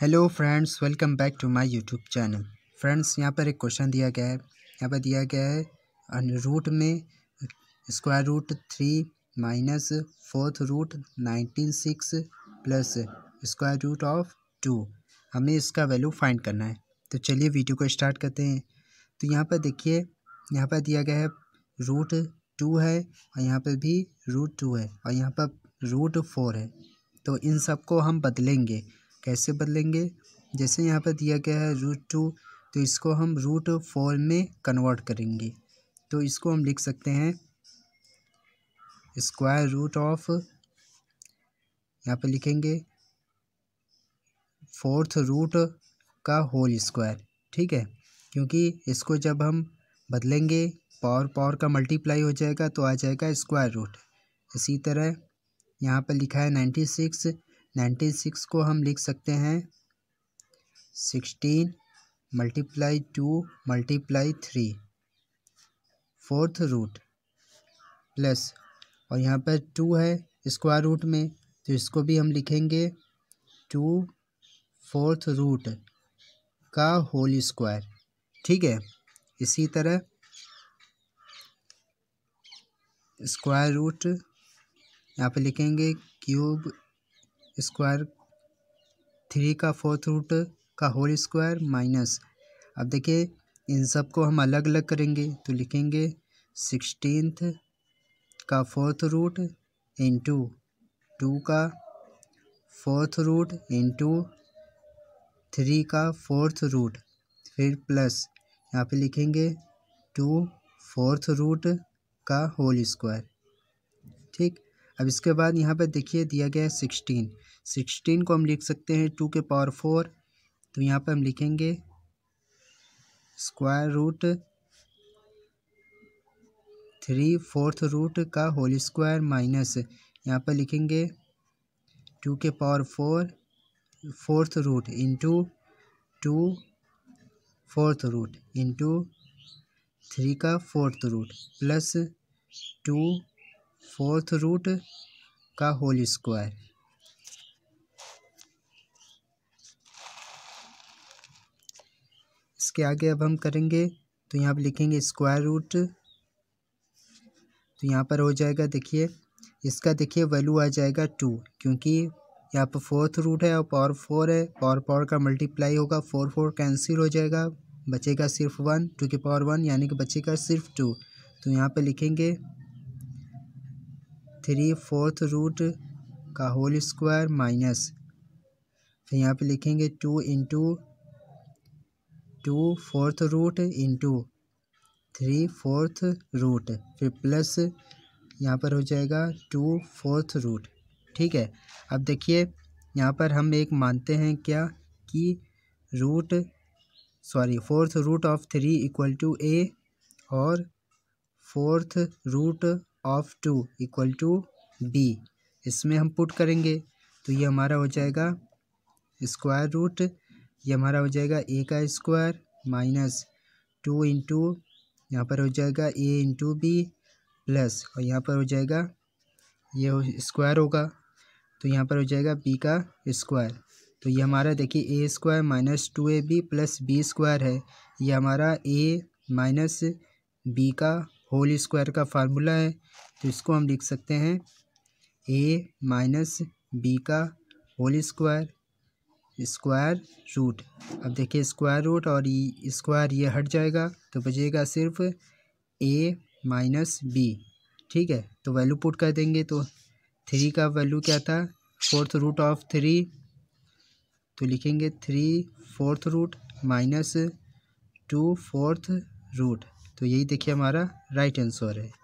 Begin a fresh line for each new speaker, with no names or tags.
Hello friends welcome back to my YouTube channel friends यहाँ पर एक क्वेश्चन दिया गया है। यहाँ पर दिया गया है रूट में square root three minus fourth root nineteen six plus square root of two हमें इसका वैल्यू फाइंड करना है। तो चलिए वीडियो को स्टार्ट करते हैं। तो यहाँ पर देखिए, यहाँ पर दिया गया है रूट टू है और यहाँ पर भी रूट टू है और यहाँ पर रूट फोर है। तो इन सबको हम बदलेंगे। कैसे बदलेंगे? जैसे यहाँ पर दिया गया है रूट टू तो इसको हम रूट फोर में कन्वर्ट करेंगे। तो इसको हम लिख सकते हैं स्क्वायर रूट ऑफ़ यहाँ पर लिखेंगे फोर्थ रूट का होल स्क्वायर ठीक है? क्योंकि इसको जब हम बदलेंगे पावर पावर का मल्टीप्लाई हो जाएगा तो आ जाएगा स्क्वायर रूट इसी तरह यहाँ पर लिखा है नाइन्टी सिक्स नाइन्टी सिक्स को हम लिख सकते हैं। Sixteen multiply two multiply three. Fourth root plus, और यहाँ पर टू है स्क्वायर रूट में तो इसको भी हम लिखेंगे टू फोर्थ रूट का होल स्क्वायर। ठीक है? इसी तरह स्क्वायर रूट यहाँ पे लिखेंगे क्यूब स्क्वायर थ्री का फोर्थ रूट का होल स्क्वायर माइनस। अब देखिए, इन सबको हम अलग अलग करेंगे तो लिखेंगे सिक्सटीनथ का फोर्थ रूट इंटू टू का फोर्थ रूट इंटू थ्री का फोर्थ रूट। फिर प्लस, यहाँ पे लिखेंगे टू फोर्थ रूट का होल स्क्वायर। ठीक? अब इसके बाद यहाँ पर देखिए दिया गया है सिक्सटीन। सिक्सटीन को हम लिख सकते हैं टू के पावर फोर। तो यहाँ पर हम लिखेंगे square root three fourth root का होल स्क्वायर माइनस। यहाँ पर लिखेंगे टू के power four, fourth root into two, fourth root into three का fourth root plus two fourth root का होल स्क्वायर। इसके आगे अब हम करेंगे तो यहाँ पर लिखेंगे स्क्वायर रूट। तो यहाँ पर हो जाएगा, देखिए, इसका देखिए वैल्यू आ जाएगा टू, क्योंकि यहाँ पर फोर्थ रूट है और पावर फोर है, पावर पावर का मल्टीप्लाई होगा, फोर फोर कैंसिल हो जाएगा, बचेगा सिर्फ़ वन टू की पावर वन यानी कि बचेगा सिर्फ़ टू। तो यहाँ पे लिखेंगे थ्री फोर्थ रूट का होल स्क्वायर माइनस। फिर यहाँ पे लिखेंगे two into, two fourth root into, three fourth root. फिर प्लस यहाँ पर हो जाएगा टू फोर्थ रूट। ठीक है? अब देखिए, यहाँ पर हम एक मानते हैं क्या? कि root, sorry, fourth root of three equal to A और fourth root of two equal to B इसमें हम पुट करेंगे तो ये हमारा हो जाएगा स्क्वायर रूट ये हमारा हो जाएगा ए का स्क्वायर माइनस टू इंटू यहाँ पर हो जाएगा ए इंटू बी प्लस और यहाँ पर हो जाएगा, ये स्क्वायर होगा तो यहाँ पर हो जाएगा बी का स्क्वायर तो ये हमारा देखिए A square minus two A B plus B square है, ये हमारा ए माइनस बी का होल स्क्वायर का फार्मूला है तो इसको हम लिख सकते हैं ए माइनस बी का होल स्क्वायर स्क्वायर रूट। अब देखिए स्क्वायर रूट और स्क्वायर ये हट जाएगा तो बचेगा सिर्फ़ ए माइनस बी ठीक है? तो वैल्यू पुट कर देंगे तो थ्री का वैल्यू क्या था? फोर्थ रूट ऑफ़ थ्री तो लिखेंगे three fourth root minus two fourth root तो यही देखिए हमारा राइट आंसर है।